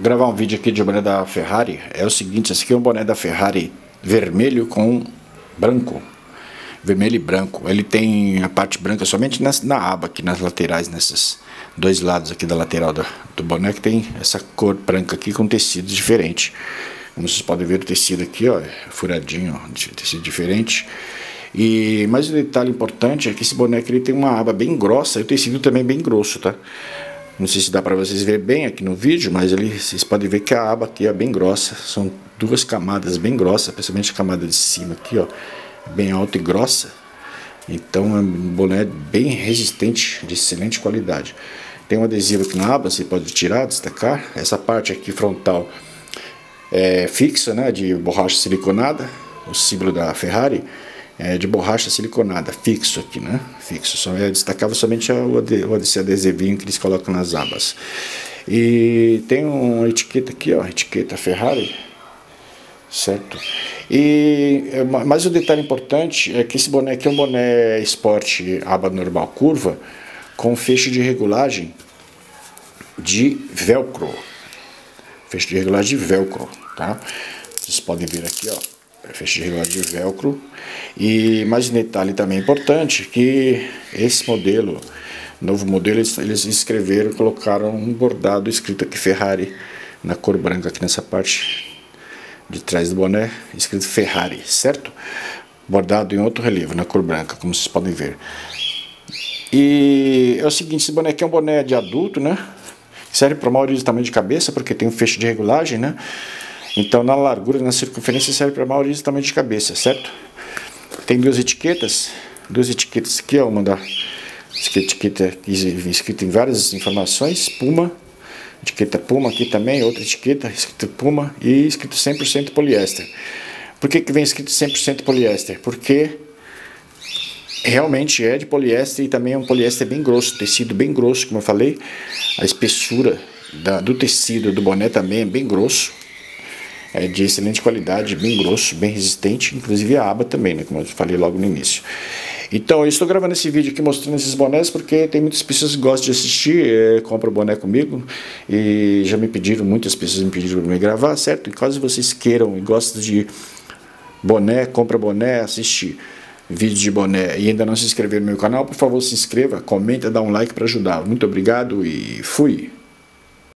gravar um vídeo aqui de boné da Ferrari. É o seguinte, esse aqui é um boné da Ferrari vermelho com branco. Vermelho e branco. Ele tem a parte branca somente na, aba aqui, nas laterais, nesses dois lados aqui da lateral do, do boné, que tem essa cor branca aqui com tecido diferente. Como vocês podem ver o tecido aqui, ó, furadinho, tecido diferente. E mais um detalhe importante é que esse aqui ele tem uma aba bem grossa e o tecido também bem grosso, tá? Não sei se dá para vocês ver bem aqui no vídeo, mas ali vocês podem ver que a aba aqui é bem grossa. São duas camadas bem grossas, principalmente a camada de cima aqui, ó, bem alta e grossa. Então é um boné bem resistente, de excelente qualidade. Tem um adesivo aqui na aba, você pode tirar, destacar. Essa parte aqui frontal é fixa, né, de borracha siliconada, o símbolo da Ferrari é, de borracha siliconada, fixo aqui, né? Fixo. Só eu destacava somente o, esse adesivinho que eles colocam nas abas. E tem uma etiqueta aqui, ó, etiqueta Ferrari, certo? E é, mais um detalhe importante é que esse boné aqui é um boné esporte aba normal curva com feixe de regulagem de velcro. Feixe de regulagem de velcro, tá? Vocês podem ver aqui, ó feixe de velcro. E mais um detalhe também importante, que esse modelo, novo modelo, eles, eles escreveram, colocaram um bordado escrito aqui Ferrari, na cor branca aqui nessa parte de trás do boné, escrito Ferrari, certo? Bordado em outro relevo, na cor branca, como vocês podem ver. E é o seguinte, esse boné aqui é um boné de adulto, né? Serve para maioria de tamanho de cabeça, porque tem um feixe de regulagem, né? Então, na largura e na circunferência serve para maioria do tamanho de cabeça, certo? Tem duas etiquetas, duas etiquetas aqui, ó, uma da etiqueta escrita em várias informações, Puma, etiqueta Puma aqui também, outra etiqueta escrita Puma e escrito 100% poliéster. Por que, que vem escrito 100% poliéster? Porque realmente é de poliéster e também é um poliéster bem grosso, tecido bem grosso, como eu falei. A espessura da, do tecido do boné também é bem grosso é de excelente qualidade, bem grosso, bem resistente, inclusive a aba também, né, como eu falei logo no início. Então, eu estou gravando esse vídeo aqui mostrando esses bonés porque tem muitas pessoas que gostam de assistir, é, compram boné comigo e já me pediram, muitas pessoas me pediram para me gravar, certo? E caso vocês queiram e gostem de boné, compra boné, assiste vídeo de boné e ainda não se inscrever no meu canal, por favor se inscreva, comenta, dá um like para ajudar. Muito obrigado e fui!